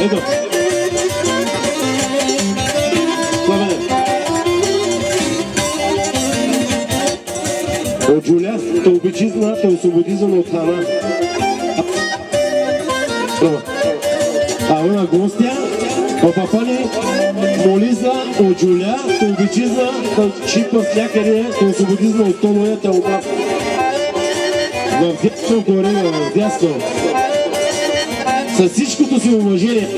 Ето. Пламене. От Джуля, те обичизна, те освободизна от храна. Браво. А има гостя, папапани, молиза от Джуля, те обичизна, те чипа всякъде, те освободизна от тонове, те обрат. В дясно горе, в дясно. С всичкото си уважение.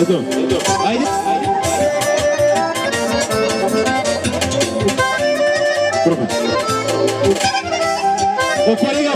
Então, aí Pronto. Ô, colega,